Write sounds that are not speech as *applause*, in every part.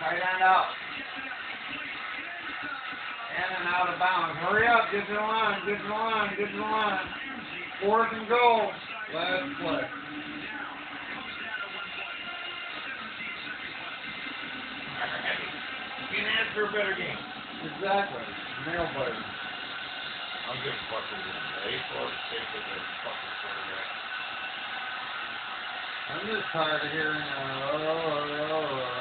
Tight end out. In and out of bounds. Hurry up. Get to the line. Get to the line. Get to the line. Fourth and goal. Last play. You can ask for a better game. Exactly. Nail biter. I'm just fucking with you. Eight four six with this fucking quarterback. I'm just tired of hearing, uh, oh, oh, oh,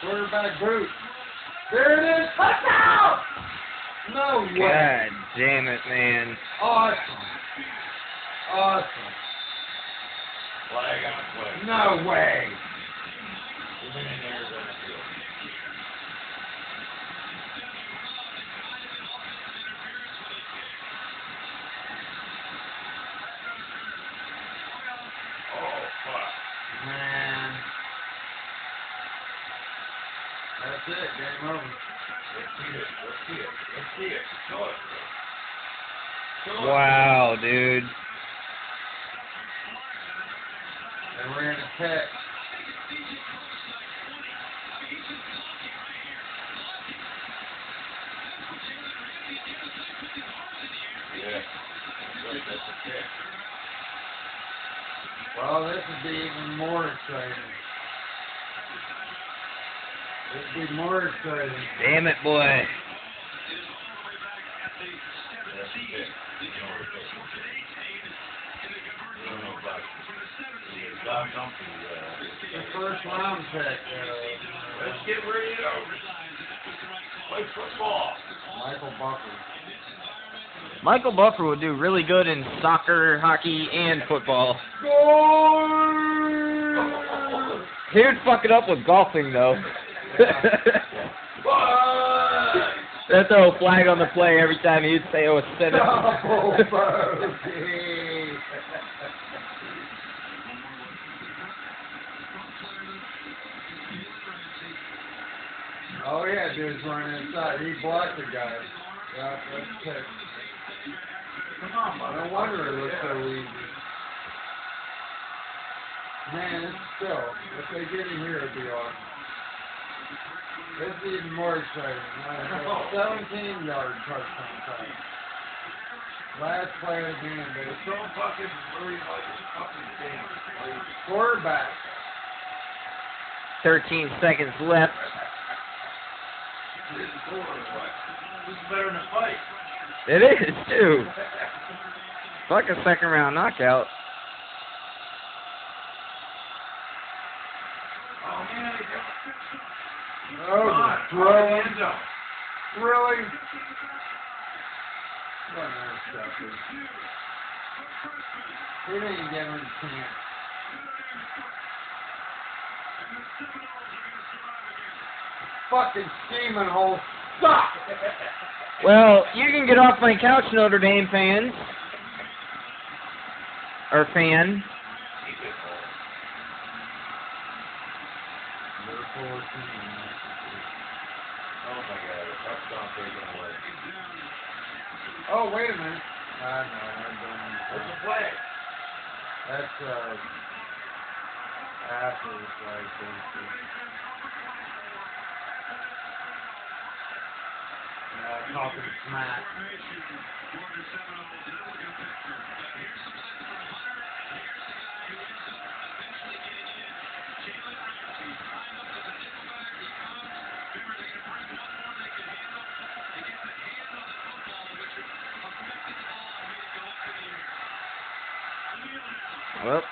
Quarterback boot. There it is. Touchdown! No way. God damn it, man. Awesome. Awesome. Flag on play. No way. That's it. Game over. Let's see it. Let's see it. Let's see it. Show it. Show it. Wow, dude. They ran a tech. Yeah. That's right. That's a kick. Well, this would be even more exciting. This would be more exciting. Damn it, boy. That's a kick. You know what it is. You don't know about it. Yeah, Don Humphrey, The uh, first round pick. Let's get ready to play football. Uh, Michael Bucker. Michael Buffer would do really good in soccer, hockey, and football. Goal! He would fuck it up with golfing, though. *laughs* What? That's a flag on the play every time he'd say, oh, it's seven. Double bogey. Oh yeah, dude's running inside. He blocked the guy. Yeah, that's pick. Come on, No wonder it looks so easy. Man, it's still, if they get in here, it'd be awesome. It's even more exciting. Uh, 17 yard touchdown pass. Last play of the game, baby. Don't fucking worry about your fucking thing. please. Quarterback. 13 seconds left. This is cool. This is better than a fight. It is, too. Fuck a second round knockout. Oh, man, they got Oh, Come ah, on, the throw throw. in the end zone. Really? What an interception. He didn't give him a chance. Fucking scheming hole suck. *laughs* Well, you can get off my couch, Notre Dame fans. Or fan. 14. Oh, my God. A touchdown taken away. Oh, wait a minute. I know, I'm doing What's the flag? That's, uh, after the flag goes Yeah, talking smack. Well,